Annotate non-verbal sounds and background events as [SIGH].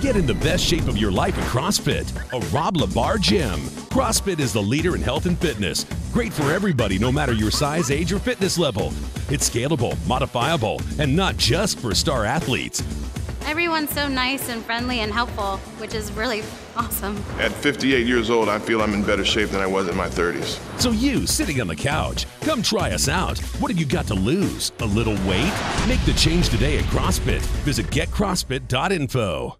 Get in the best shape of your life at CrossFit, a Rob Labar gym. CrossFit is the leader in health and fitness. Great for everybody, no matter your size, age, or fitness level. It's scalable, modifiable, and not just for star athletes. Everyone's so nice and friendly and helpful, which is really [LAUGHS] awesome. At 58 years old, I feel I'm in better shape than I was in my 30s. So, you sitting on the couch, come try us out. What have you got to lose? A little weight? Make the change today at CrossFit. Visit getcrossfit.info.